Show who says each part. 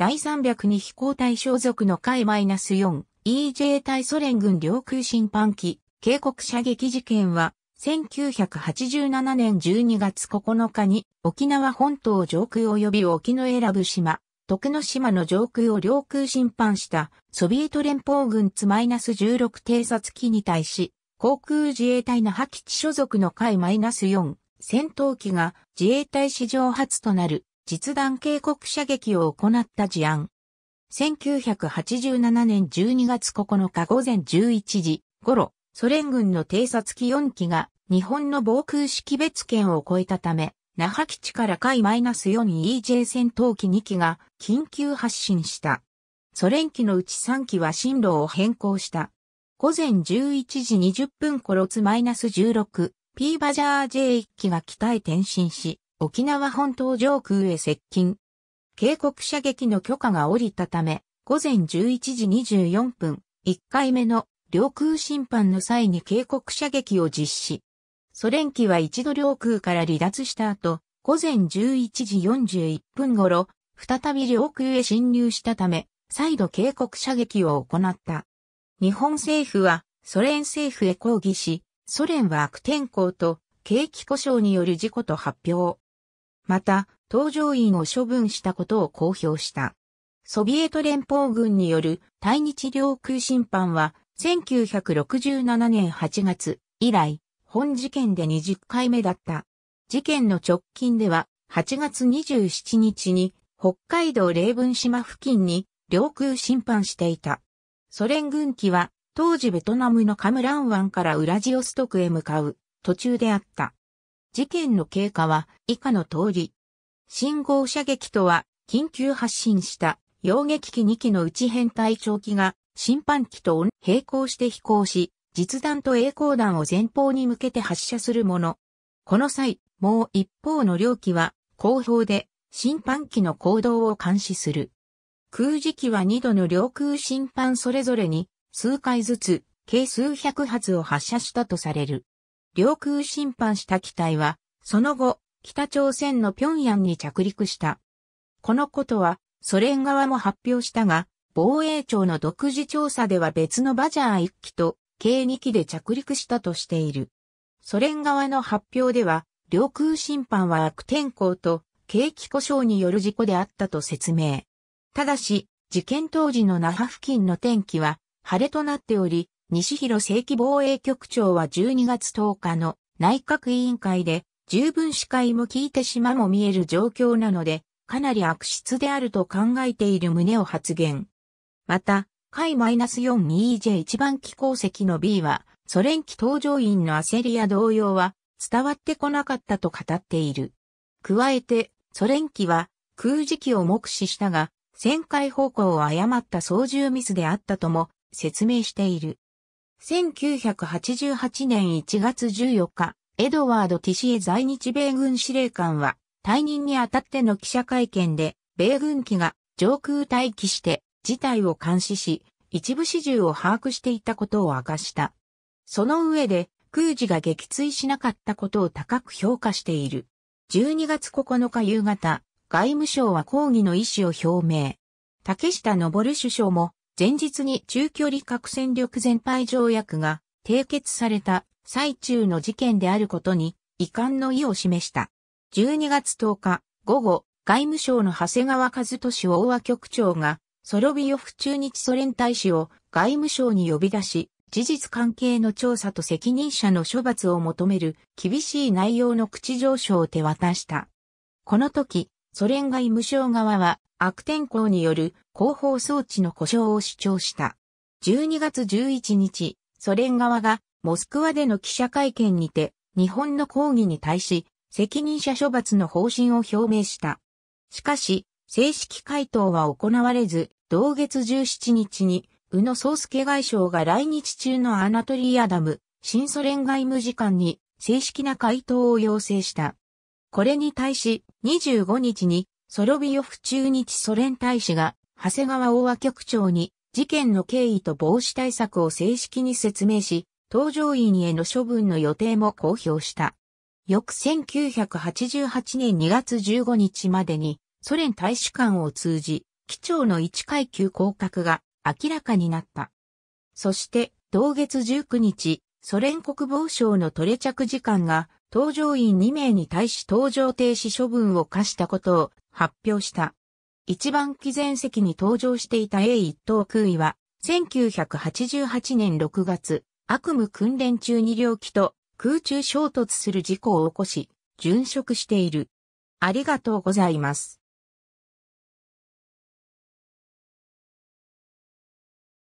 Speaker 1: 第302飛行隊所属の海 -4 EJ 対ソ連軍領空審判機警告射撃事件は1987年12月9日に沖縄本島上空及び沖永良部島、徳之島の上空を領空侵犯したソビエト連邦軍ツ -16 偵察機に対し、航空自衛隊那覇基地所属の海 -4 戦闘機が自衛隊史上初となる。実弾警告射撃を行った事案。1987年12月9日午前11時頃、ソ連軍の偵察機4機が日本の防空識別圏を越えたため、那覇基地から海 -4EJ 戦闘機2機が緊急発進した。ソ連機のうち3機は進路を変更した。午前11時20分頃ツ -16 P バジャー J1 機が北へ転進し、沖縄本島上空へ接近。警告射撃の許可が下りたため、午前11時24分、1回目の領空侵犯の際に警告射撃を実施。ソ連機は一度領空から離脱した後、午前11時41分頃、再び領空へ侵入したため、再度警告射撃を行った。日本政府はソ連政府へ抗議し、ソ連は悪天候と景気故障による事故と発表。また、搭乗員を処分したことを公表した。ソビエト連邦軍による対日領空侵犯は1967年8月以来、本事件で20回目だった。事件の直近では8月27日に北海道霊文島付近に領空侵犯していた。ソ連軍機は当時ベトナムのカムラン湾からウラジオストクへ向かう途中であった。事件の経過は以下の通り。信号射撃とは、緊急発進した洋撃機2機の内編隊長機が審判機と並行して飛行し、実弾と栄光弾を前方に向けて発射するもの。この際、もう一方の両機は後方で審判機の行動を監視する。空時機は2度の領空審判それぞれに数回ずつ計数百発を発射したとされる。領空侵犯した機体は、その後、北朝鮮の平壌に着陸した。このことは、ソ連側も発表したが、防衛庁の独自調査では別のバジャー1機と計2機で着陸したとしている。ソ連側の発表では、領空侵犯は悪天候と景気故障による事故であったと説明。ただし、事件当時の那覇付近の天気は晴れとなっており、西広正規防衛局長は12月10日の内閣委員会で十分視界も聞いて島も見える状況なので、かなり悪質であると考えている旨を発言。また、海 -4EJ 一番機構石の B は、ソ連機搭乗員の焦りや動揺は伝わってこなかったと語っている。加えて、ソ連機は空時機を目視したが、旋回方向を誤った操縦ミスであったとも説明している。1988年1月14日、エドワード・ティシエ在日米軍司令官は、退任にあたっての記者会見で、米軍機が上空待機して事態を監視し、一部始終を把握していたことを明かした。その上で、空自が撃墜しなかったことを高く評価している。12月9日夕方、外務省は抗議の意思を表明。竹下登首相も前日に中距離核戦力全廃条約が締結された最中の事件であることに遺憾の意を示した。12月10日午後、外務省の長谷川和俊大和局長が、ソロビヨフ駐日ソ連大使を外務省に呼び出し、事実関係の調査と責任者の処罰を求める厳しい内容の口上書を手渡した。この時、ソ連外務省側は悪天候による航法装置の故障を主張した。12月11日、ソ連側がモスクワでの記者会見にて、日本の抗議に対し、責任者処罰の方針を表明した。しかし、正式回答は行われず、同月17日に、宇野宗介外相が来日中のアナトリー・アダミシンソ連外務次官に正式な回答を要請した。これに対し、25日に、ソロビヨフ駐日ソ連大使が、長谷川大和局長に、事件の経緯と防止対策を正式に説明し、搭乗員への処分の予定も公表した。翌1988年2月15日までにソ連大使館を通じ、機長の1階級降格が明らかになった。そして、同月19日、ソ連国防省のトレ着時間が、搭乗員2名に対し搭乗停止処分を課したことを発表した。一番機前席に搭乗していた A1 等空位は、1988年6月、悪夢訓練中に両機と空中衝突する事故を起こし、殉職している。ありがとうございます。